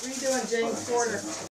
What are you doing, James Porter?